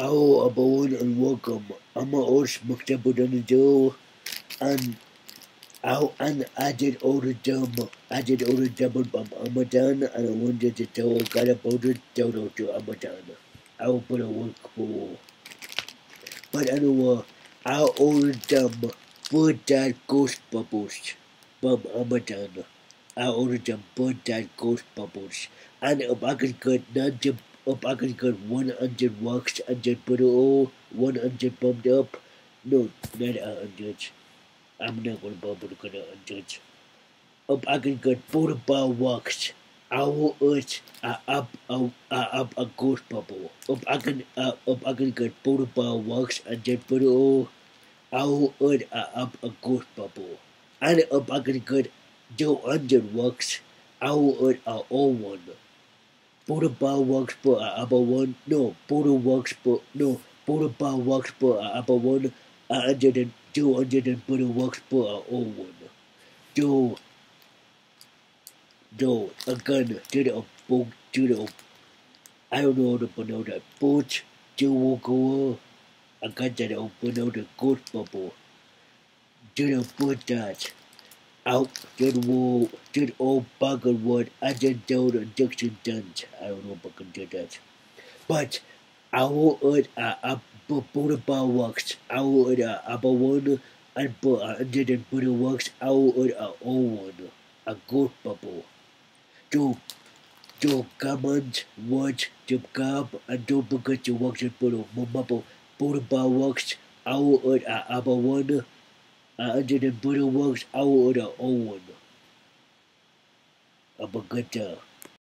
Hello everyone and welcome. I'm a Maktabu Joe and I and I did the dumb I did the double bump Ramadan and I wanted to tell God about the total to Ramadan. I will put a work for but anyway I the dumb for that ghost bubbles from Ramadan. I ordered them put that ghost bubbles and if I could get to up I can get 100 walks, 100 bottle, 100 bumped up. No, not 100. I'm not gonna bump it, gonna 100. Up I can get 40 bar walks. I will earth uh, up uh, up a ghost bubble. Up I can uh, up I can get 40 bar 100 bottle. I will earth uh, up a ghost bubble. And up I can get 200 walks. I will earth a all one. Portable works for upper one. No, Portal works for no. Portable works for upper one. A hundred and two hundred and Portal works for a old one. Do do a gun to the boat to the I don't know pronounce that. Boat to walk over. I got that open out the ghost bubble. To the boat that out good the good old bugger wood, I just told a Dixon Duns. I don't know if I can do that. But I will eat a up bar works. I will eat a one and put a hundred and put works. I will eat a old uh, one, a goat bubble. To to comment, watch, to come, and don't forget to watch it put a bubble. Put bar works. I will eat a upper did the Buddha works out of the old one. I'm a good job.